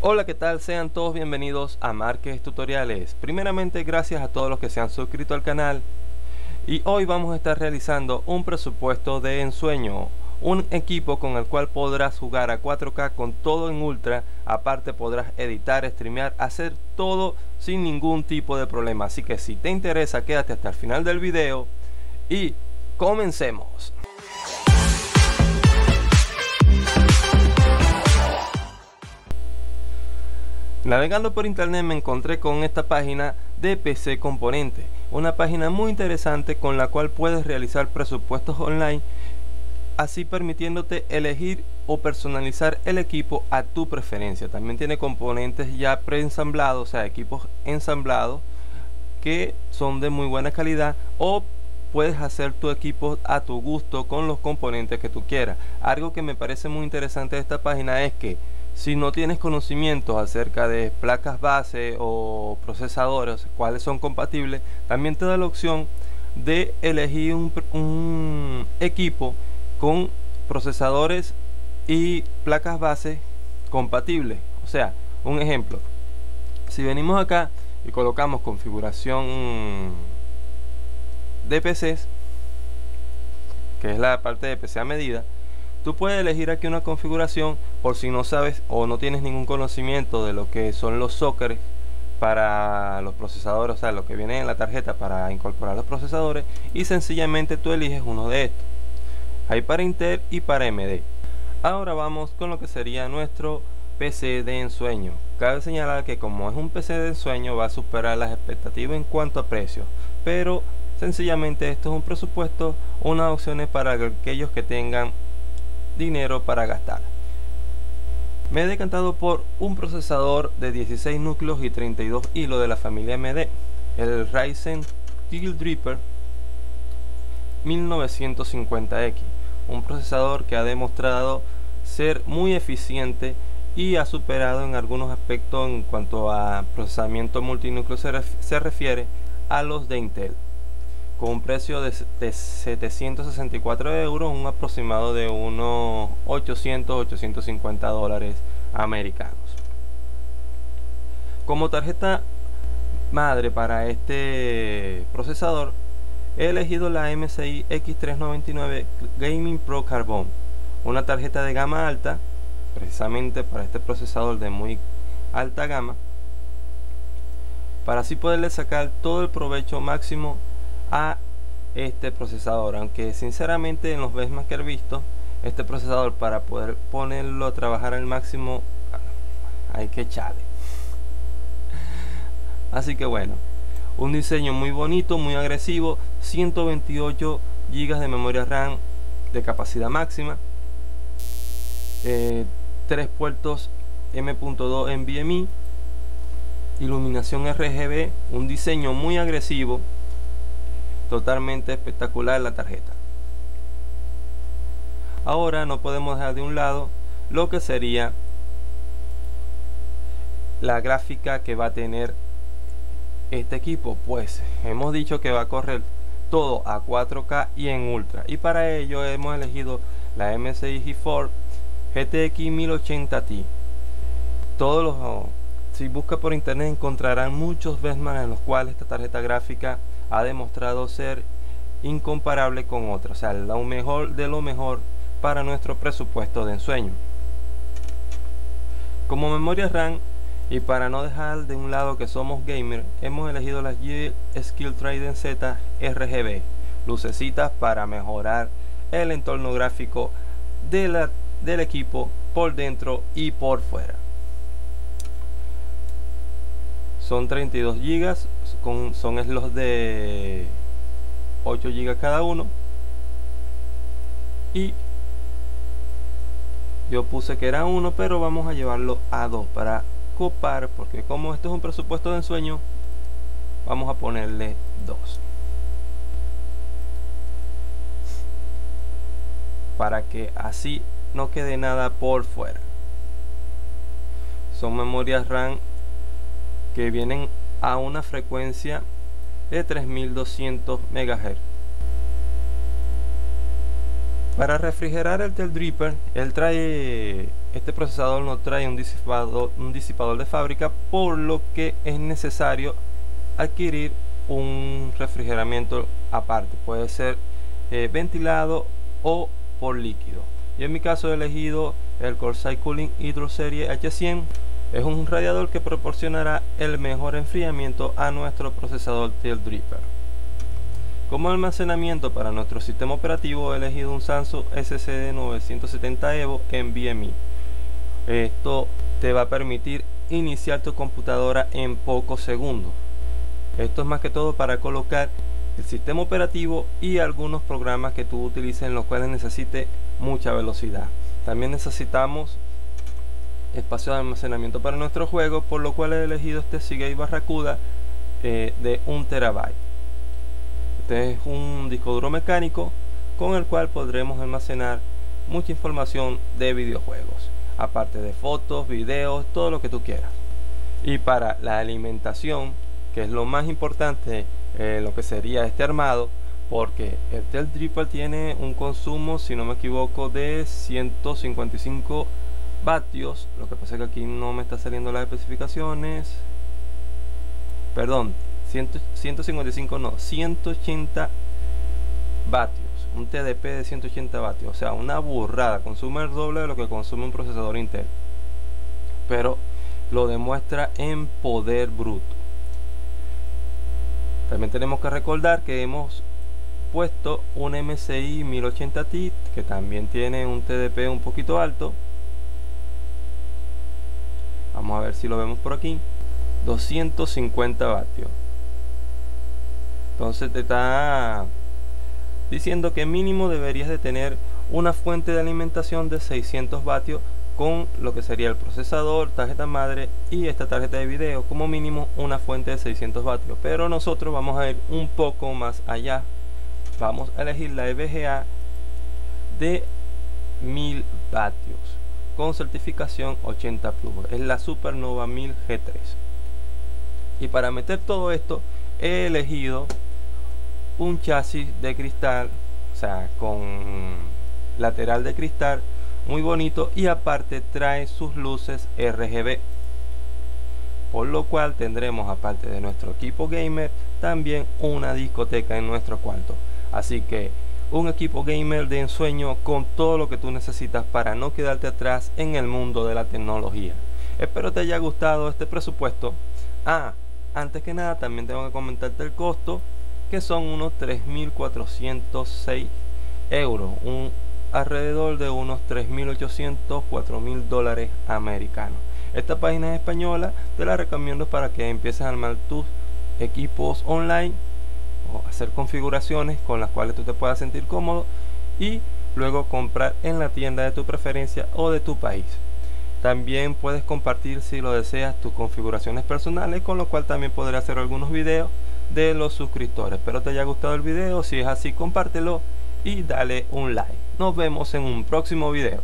Hola, ¿qué tal? Sean todos bienvenidos a Marques Tutoriales. Primeramente, gracias a todos los que se han suscrito al canal. Y hoy vamos a estar realizando un presupuesto de ensueño. Un equipo con el cual podrás jugar a 4K con todo en ultra. Aparte podrás editar, streamear, hacer todo sin ningún tipo de problema. Así que si te interesa, quédate hasta el final del video. Y comencemos. Navegando por internet me encontré con esta página de PC Componente, una página muy interesante con la cual puedes realizar presupuestos online, así permitiéndote elegir o personalizar el equipo a tu preferencia. También tiene componentes ya preensamblados, o sea, equipos ensamblados que son de muy buena calidad o puedes hacer tu equipo a tu gusto con los componentes que tú quieras. Algo que me parece muy interesante de esta página es que si no tienes conocimientos acerca de placas base o procesadores, cuáles son compatibles, también te da la opción de elegir un, equipo con procesadores y placas base compatibles. O sea, un ejemplo, si venimos acá y colocamos configuración de PCs, que es la parte de PC a medida, Tú puedes elegir aquí una configuración por si no sabes o no tienes ningún conocimiento de lo que son los sockets para los procesadores, o sea, lo que viene en la tarjeta para incorporar los procesadores y sencillamente tú eliges uno de estos. Hay para Intel y para AMD. Ahora vamos con lo que sería nuestro PC de ensueño. Cabe señalar que como es un PC de ensueño va a superar las expectativas en cuanto a precio, pero sencillamente esto es un presupuesto, unas opciones para aquellos que tengan dinero para gastar. Me he decantado por un procesador de 16 núcleos y 32 hilos de la familia MD, el Ryzen Dripper 1950X, un procesador que ha demostrado ser muy eficiente y ha superado en algunos aspectos en cuanto a procesamiento multinúcleo se refiere a los de Intel con un precio de, 764 euros, un aproximado de unos 800-850 dólares americanos. Como tarjeta madre para este procesador, he elegido la MSI X399 Gaming Pro Carbon, una tarjeta de gama alta, precisamente para este procesador de muy alta gama, para así poderle sacar todo el provecho máximo a este procesador aunque sinceramente en los más que he visto este procesador para poder ponerlo a trabajar al máximo hay que echarle así que bueno un diseño muy bonito muy agresivo 128 GB de memoria RAM de capacidad máxima eh, tres puertos M.2 NVMe iluminación RGB un diseño muy agresivo totalmente espectacular la tarjeta. Ahora no podemos dejar de un lado lo que sería la gráfica que va a tener este equipo. Pues hemos dicho que va a correr todo a 4K y en Ultra. Y para ello hemos elegido la MSI GeForce GTX 1080 Ti todos los si busca por internet encontrarán muchos benchmarks en los cuales esta tarjeta gráfica ha demostrado ser incomparable con otros, o sea, lo mejor de lo mejor para nuestro presupuesto de ensueño. Como memoria RAM y para no dejar de un lado que somos gamer, hemos elegido las Skill Trident Z RGB, lucecitas para mejorar el entorno gráfico de del equipo por dentro y por fuera. Son 32 GB, con, son los de 8 GB cada uno. Y yo puse que era uno, pero vamos a llevarlo a 2 para copar, porque como esto es un presupuesto de ensueño, vamos a ponerle 2. Para que así no quede nada por fuera. Son memorias RAM que vienen a una frecuencia de 3200 MHz. Para refrigerar el Dripper, él trae, este procesador no trae un disipador, un disipador de fábrica, por lo que es necesario adquirir un refrigeramiento aparte. Puede ser eh, ventilado o por líquido. Y en mi caso he elegido el Corsair Cooling Hydro Serie H100. Es un radiador que proporcionará el mejor enfriamiento a nuestro procesador Dripper. Como almacenamiento para nuestro sistema operativo he elegido un Samsung SSD 970 EVO NVMe. Esto te va a permitir iniciar tu computadora en pocos segundos. Esto es más que todo para colocar el sistema operativo y algunos programas que tú utilices en los cuales necesite mucha velocidad. También necesitamos espacio de almacenamiento para nuestro juego, por lo cual he elegido este Seagate Barracuda eh, de 1 terabyte. Este es un disco duro mecánico con el cual podremos almacenar mucha información de videojuegos, aparte de fotos, videos, todo lo que tú quieras. Y para la alimentación, que es lo más importante en lo que sería este armado, porque el Tel Dripper tiene un consumo, si no me equivoco, de 155 vatios. Lo que pasa es que aquí no me está saliendo las especificaciones. Perdón, 155 no, 180 vatios. Un TDP de 180 vatios. O sea, una burrada. Consume el doble de lo que consume un procesador Intel. Pero lo demuestra en poder bruto. También tenemos que recordar que hemos puesto un MSI 1080 Ti que también tiene un TDP un poquito alto. Vamos a ver si lo vemos por aquí. 250 vatios. Entonces te está diciendo que mínimo deberías de tener una fuente de alimentación de 600 vatios con lo que sería el procesador, tarjeta madre y esta tarjeta de video como mínimo una fuente de 600 vatios pero nosotros vamos a ir un poco más allá vamos a elegir la EVGA de 1000 vatios con certificación 80 plus es la Supernova 1000 G3 y para meter todo esto he elegido un chasis de cristal, o sea, con lateral de cristal, muy bonito y aparte trae sus luces RGB. Por lo cual tendremos aparte de nuestro equipo gamer también una discoteca en nuestro cuarto. Así que un equipo gamer de ensueño con todo lo que tú necesitas para no quedarte atrás en el mundo de la tecnología. Espero te haya gustado este presupuesto. Ah, antes que nada también tengo que comentarte el costo que son unos 3.406 euros, un alrededor de unos 3.800, 4.000 dólares americanos. Esta página es española, te la recomiendo para que empieces a armar tus equipos online hacer configuraciones con las cuales tú te puedas sentir cómodo y luego comprar en la tienda de tu preferencia o de tu país. También puedes compartir si lo deseas tus configuraciones personales, con lo cual también podré hacer algunos videos de los suscriptores. Espero te haya gustado el video, si es así compártelo y dale un like. Nos vemos en un próximo video.